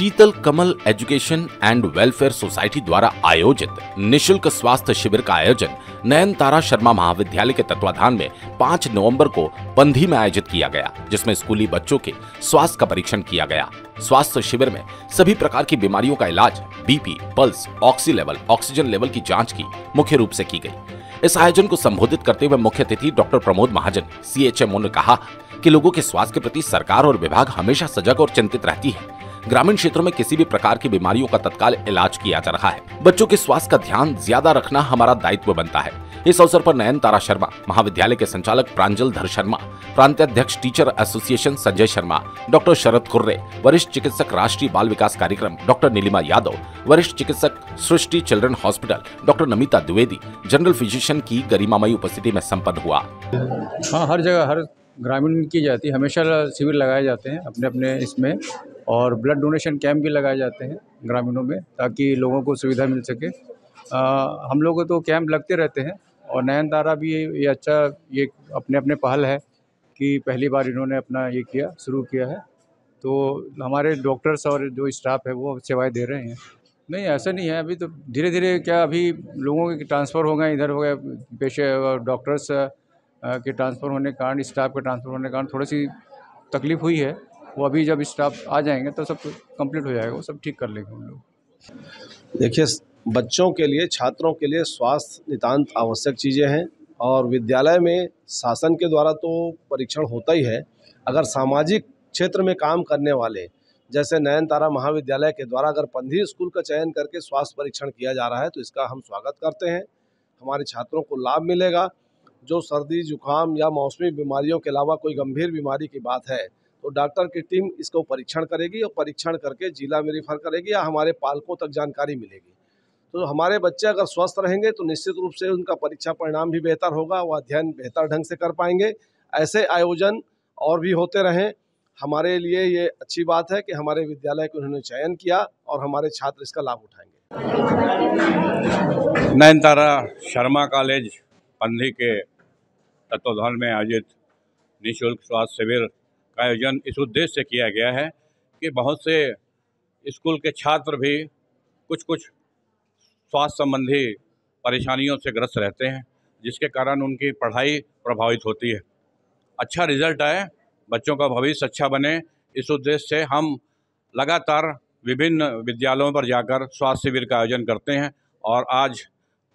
Sheetal Kamal education and welfare society द्वारा आयोजित निशुल्क स्वास्थ्य शिविर का आयोजन नयन तारा शर्मा महाविद्यालय के तत्वाधान में 5 नवंबर को पंधी में आयोजित किया गया, जिसमें स्कूली बच्चों के स्वास्थ्य का परीक्षण किया गया। स्वास्थ्य शिविर में सभी प्रकार की बीमारियों का इलाज, BP, pulse, oxy level, oxygen level की जाँच की मुख्य रूप से की गई। इस आयोजन को संबोधित करते हुए मुख्य अतिथि डॉक्टर प्रमोद महाजन सीएचएमओ ने कहा कि लोगों के स्वास्थ्य के प्रति सरकार और विभाग हमेशा सजग और चिंतित रहती है। ग्रामीण क्षेत्रों में किसी भी प्रकार की बीमारियों का तत्काल इलाज किया जा रहा है। बच्चों के स्वास्थ्य का ध्यान ज़्यादा रखना हमारा दायित्व बनता है। इस अवसर पर नयन तारा शर्मा, महाविद्यालय के संचालक प्रांजल Dhar Sharma प्रांताध्यक्ष teacher association Sanjay Sharma, doctor Sharad Kurre वरिष्ठ चिकित्सक राष्ट्रीय बाल विकास कार्यक्रम डॉक्टर नीलिमा यादव, वरिष्ठ चिकित्सक Srishti children hospital doctor Namita Dwivedi, general physician की गरिमामयी उपस्थिति में सम्पन्न हुआ। हाँ हर जगह, हर ग्रामीण की जाती है हमेशा शिविर लगाए जाते हैं अपने अपने इसमें। और ब्लड डोनेशन कैंप भी लगाए जाते हैं ग्रामीणों में ताकि लोगों को सुविधा मिल सके। आ, हम लोग तो कैंप लगते रहते हैं और नयन तारा भी ये अच्छा ये अपने अपने पहल है कि पहली बार इन्होंने अपना ये किया शुरू किया है। तो हमारे डॉक्टर्स और जो स्टाफ है वो सेवाएँ दे रहे हैं। नहीं ऐसा नहीं है। अभी तो धीरे धीरे क्या अभी लोगों के ट्रांसफ़र हो गए इधर हो गए पेशे डॉक्टर्स के ट्रांसफ़र होने के कारण स्टाफ के ट्रांसफ़र होने के कारण थोड़ी सी तकलीफ़ हुई है। वो अभी जब स्टाफ आ जाएँगे तो सब कंप्लीट हो जाएगा, वो सब ठीक कर लेंगे हम लोग। देखिए, बच्चों के लिए, छात्रों के लिए स्वास्थ्य नितान्त आवश्यक चीज़ें हैं और विद्यालय में शासन के द्वारा तो परीक्षण होता ही है। अगर सामाजिक क्षेत्र में काम करने वाले, जैसे नयन तारा महाविद्यालय के द्वारा अगर पंधी स्कूल का चयन करके स्वास्थ्य परीक्षण किया जा रहा है तो इसका हम स्वागत करते हैं। हमारे छात्रों को लाभ मिलेगा। जो सर्दी, जुकाम या मौसमी बीमारियों के अलावा कोई गंभीर बीमारी की बात है तो डॉक्टर की टीम इसको परीक्षण करेगी और परीक्षण करके जिला में रिफर करेगी या हमारे पालकों तक जानकारी मिलेगी। तो हमारे बच्चे अगर स्वस्थ रहेंगे तो निश्चित रूप से उनका परीक्षा परिणाम भी बेहतर होगा वो अध्ययन बेहतर ढंग से कर पाएँगे। ऐसे आयोजन और भी होते रहें। हमारे लिए ये अच्छी बात है कि हमारे विद्यालय को उन्होंने चयन किया और हमारे छात्र इसका लाभ उठाएँगे। नयनतारा शर्मा कॉलेज पंधी के तत्वाधान में आयोजित निःशुल्क स्वास्थ्य शिविर का आयोजन इस उद्देश्य से किया गया है कि बहुत से स्कूल के छात्र भी कुछ कुछ स्वास्थ्य संबंधी परेशानियों से ग्रस्त रहते हैं, जिसके कारण उनकी पढ़ाई प्रभावित होती है। अच्छा रिज़ल्ट आए, बच्चों का भविष्य अच्छा बने, इस उद्देश्य से हम लगातार विभिन्न विद्यालयों पर जाकर स्वास्थ्य शिविर का आयोजन करते हैं और आज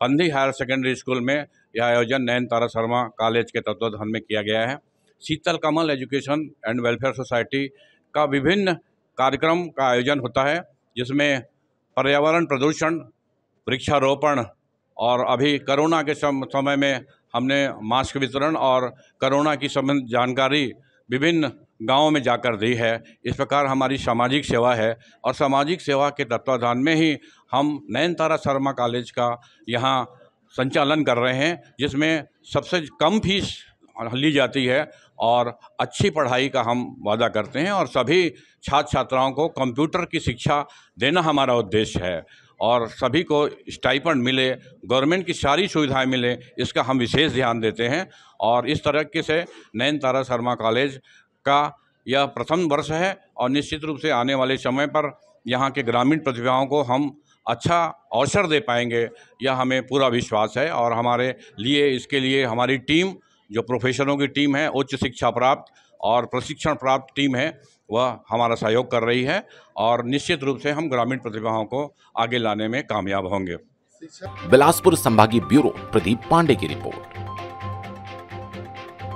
पंधी हायर सेकेंडरी स्कूल में यह आयोजन नयन तारा शर्मा कॉलेज के तत्वाधान में किया गया है। Sheetal Kamal education and welfare society का विभिन्न कार्यक्रम का आयोजन होता है, जिसमें पर्यावरण प्रदूषण, वृक्षारोपण और अभी कोरोना के समय में हमने मास्क वितरण और कोरोना की संबंध जानकारी विभिन्न गाँव में जाकर दी है। इस प्रकार हमारी सामाजिक सेवा है और सामाजिक सेवा के तत्वाधान में ही हम नयन तारा शर्मा कॉलेज का यहाँ संचालन कर रहे हैं, जिसमें सबसे कम फ़ीस ली जाती है और अच्छी पढ़ाई का हम वादा करते हैं और सभी छात्र छात्राओं को कंप्यूटर की शिक्षा देना हमारा उद्देश्य है और सभी को स्टाइपेंड मिले, गवर्नमेंट की सारी सुविधाएँ मिले, इसका हम विशेष ध्यान देते हैं और इस तरीके से नयन तारा शर्मा कॉलेज का यह प्रथम वर्ष है और निश्चित रूप से आने वाले समय पर यहाँ के ग्रामीण प्रतिभाओं को हम अच्छा अवसर दे पाएँगे, यह हमें पूरा विश्वास है और हमारे लिए, इसके लिए हमारी टीम जो प्रोफेशनों की टीम है, उच्च शिक्षा प्राप्त और प्रशिक्षण प्राप्त टीम है, वह हमारा सहयोग कर रही है और निश्चित रूप से हम ग्रामीण प्रतिभाओं को आगे लाने में कामयाब होंगे। बिलासपुर संभागीय ब्यूरो प्रदीप पांडे की रिपोर्ट।